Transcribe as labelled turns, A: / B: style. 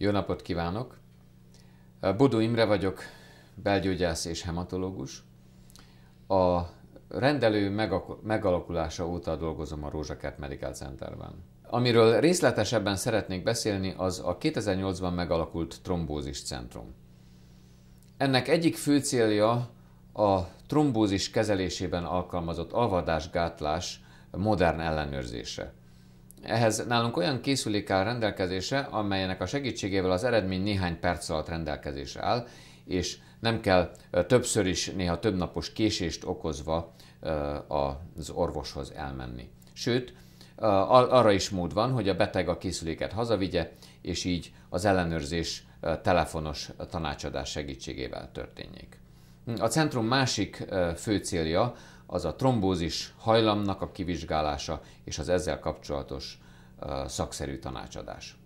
A: Jó napot kívánok! Bodó Imre vagyok, belgyógyász és hematológus. A rendelő megalakulása óta dolgozom a Rózsakert Medical Centerben. Amiről részletesebben szeretnék beszélni, az a 2008-ban megalakult trombózis centrum. Ennek egyik fő célja a trombózis kezelésében alkalmazott alvadásgátlás modern ellenőrzése. Ehhez nálunk olyan készülék áll rendelkezésre, amelynek a segítségével az eredmény néhány perc alatt rendelkezésre áll, és nem kell többször is, néha több napos késést okozva az orvoshoz elmenni. Sőt, arra is mód van, hogy a beteg a készüléket hazavigye, és így az ellenőrzés telefonos tanácsadás segítségével történjék. A centrum másik fő célja az a trombózis hajlamnak a kivizsgálása és az ezzel kapcsolatos szakszerű tanácsadás.